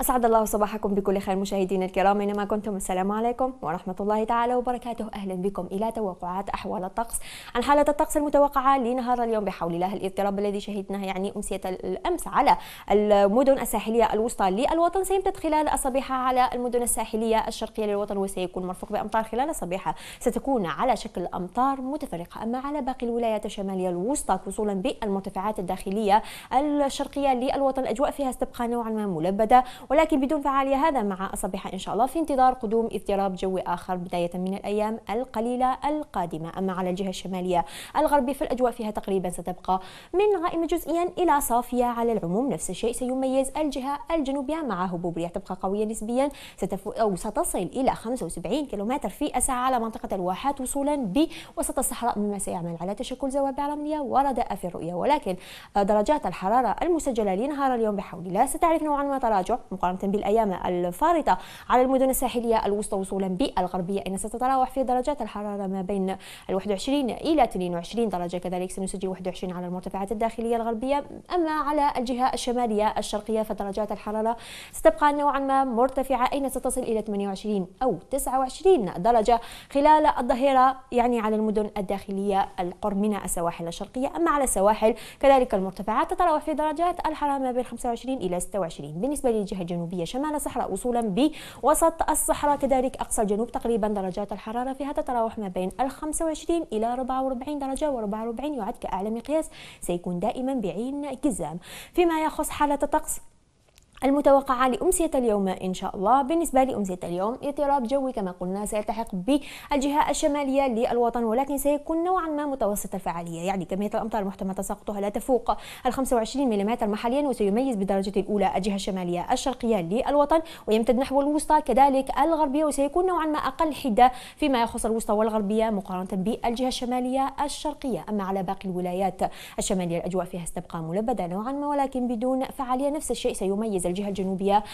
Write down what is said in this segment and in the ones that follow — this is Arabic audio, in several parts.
أسعد الله صباحكم بكل خير مشاهدينا الكرام. أينما كنتم السلام عليكم ورحمة الله تعالى وبركاته. أهلا بكم إلى توقعات أحوال الطقس. عن حالة الطقس المتوقعة لنهار اليوم بحول الله الاضطراب الذي شهدناه يعني أمسية الأمس على المدن الساحلية الوسطى للوطن. سيمتد خلال الصبيحة على المدن الساحلية الشرقية للوطن وسيكون مرفوق بأمطار خلال الصبيحة ستكون على شكل أمطار متفرقة. أما على باقي الولايات الشمالية الوسطى وصولا بالمرتفعات الداخلية الشرقية للوطن الأجواء فيها ستبقى نوعا ما ملبدة ولكن بدون فعالية هذا مع الصبيحة إن شاء الله في انتظار قدوم اضطراب جوي آخر بداية من الأيام القليلة القادمة. أما على الجهة الشمالية الغربية فالأجواء فيها تقريبا ستبقى من غائمة جزئيا إلى صافية على العموم. نفس الشيء سيميز الجهة الجنوبية مع هبوب رياح تبقى قوية نسبيا ستفو أو ستصل إلى 75 كم في الساعة على منطقة الواحات وصولا بوسط الصحراء. مما سيعمل على تشكل زوابع رملية ورداء في الرؤية. ولكن درجات الحرارة المسجلة لنهار اليوم بحول الله. ستعرف نوعا ما تراجع مقارنة بالأيام الفارطة. على المدن الساحلية الوسطى وصولا بالغربية أين ستتراوح في درجات الحرارة ما بين ال 21 إلى 22 درجة. كذلك سنسجل 21 على المرتفعات الداخلية الغربية. أما على الجهة الشمالية الشرقية فدرجات الحرارة ستبقى نوعا ما مرتفعة أين ستصل إلى 28 أو 29 درجة. خلال الظهيرة يعني على المدن الداخلية القرب من السواحل الشرقية. أما على السواحل كذلك المرتفعات تتراوح في درجات الحرارة ما بين 25 إلى 26 بالنسبة للجهة الجنوبية. شمال الصحراء وصولا بوسط الصحراء كذلك أقصى الجنوب تقريبا درجات الحرارة فيها تتراوح ما بين ال 25 إلى 44 درجة و44 يعد كأعلى مقياس سيكون دائما بعين جزام فيما يخص حالة الطقس المتوقعة لأمسية اليوم إن شاء الله. بالنسبة لأمسية اليوم اضطراب جوي كما قلنا سيلتحق بالجهة الشمالية للوطن ولكن سيكون نوعا ما متوسط الفعالية. يعني كمية الأمطار المحتمل تساقطها لا تفوق ال 25 ملم محليا وسيميز بالدرجة الأولى الجهة الشمالية الشرقية للوطن ويمتد نحو الوسطى كذلك الغربية وسيكون نوعا ما أقل حدة فيما يخص الوسطى والغربية مقارنة بالجهة الشمالية الشرقية. أما على باقي الولايات الشمالية الأجواء فيها ستبقى ملبدة نوعا ما ولكن بدون فعالية نفس الشيء سيميز الجهة الجنوبية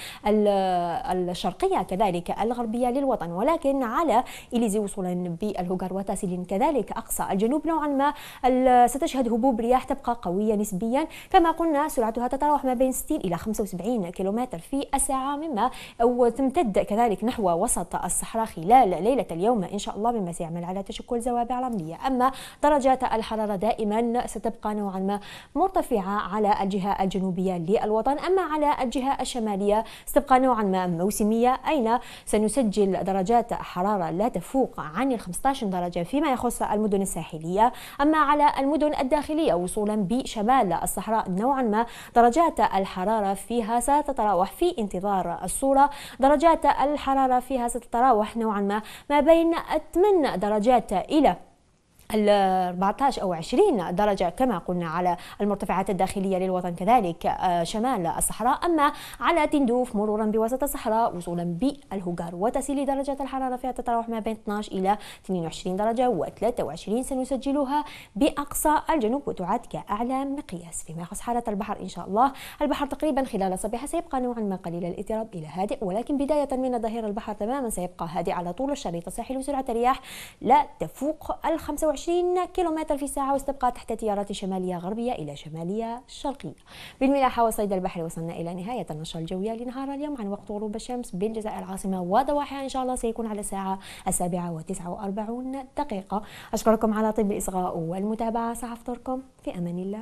الشرقية كذلك الغربية للوطن. ولكن على إليزي وصولا بالهوغار وتاسيلين كذلك أقصى الجنوب نوعا ما ستشهد هبوب رياح تبقى قوية نسبيا. كما قلنا سرعتها تتراوح ما بين 60 إلى 75 كيلومتر في الساعة مما وتمتد كذلك نحو وسط الصحراء خلال ليلة اليوم إن شاء الله مما سيعمل على تشكل زوابع رملية. أما درجات الحرارة دائما ستبقى نوعا ما مرتفعة على الجهة الجنوبية للوطن. أما على الجهة الشمالية ستبقى نوعا ما موسمية أين سنسجل درجات حرارة لا تفوق عن ال 15 درجة فيما يخص المدن الساحلية. أما على المدن الداخلية وصولا بشمال الصحراء نوعا ما درجات الحرارة فيها ستتراوح في انتظار الصورة. درجات الحرارة فيها ستتراوح نوعا ما ما بين 8 درجات إلى ال 14 أو 20 درجة كما قلنا على المرتفعات الداخلية للوطن كذلك آه، شمال الصحراء. أما على تندوف مرورا بوسط الصحراء وصولا بالهوغار وتسيل درجة الحرارة فيها تتراوح ما بين 12 إلى 22 درجة و23 سنسجلها بأقصى الجنوب وتعد كأعلى مقياس فيما يخص حالة البحر إن شاء الله. البحر تقريبا خلال الصباح سيبقى نوعا ما قليل الاضطراب إلى هادئ ولكن بداية من ظهير البحر تماما سيبقى هادئ على طول. الشريط الساحلي وسرعة الرياح لا تفوق ال 25 25 كيلومتر في الساعة واستبقى تحت تيارات شمالية غربية إلى شمالية شرقية. بالملاحة والصيد البحري وصلنا إلى نهاية النشرة الجوية لنهار اليوم. عن وقت غروب الشمس بالجزائر العاصمة وضواحيها إن شاء الله سيكون على الساعة السابعة وتسعة وأربعون دقيقة. أشكركم على طيب الإصغاء والمتابعة. سأفطركم في أمان الله.